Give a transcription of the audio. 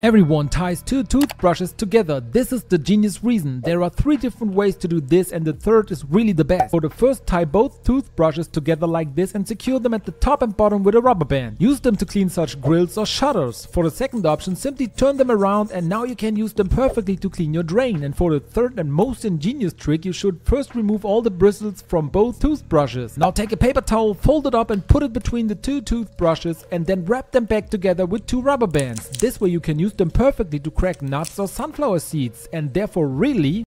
Everyone ties two toothbrushes together. This is the genius reason. There are three different ways to do this and the third is really the best. For the first, tie both toothbrushes together like this and secure them at the top and bottom with a rubber band. Use them to clean such grills or shutters. For the second option, simply turn them around and now you can use them perfectly to clean your drain. And for the third and most ingenious trick, you should first remove all the bristles from both toothbrushes. Now take a paper towel, fold it up and put it between the two toothbrushes and then wrap them back together with two rubber bands. This way you can use use them perfectly to crack nuts or sunflower seeds and therefore really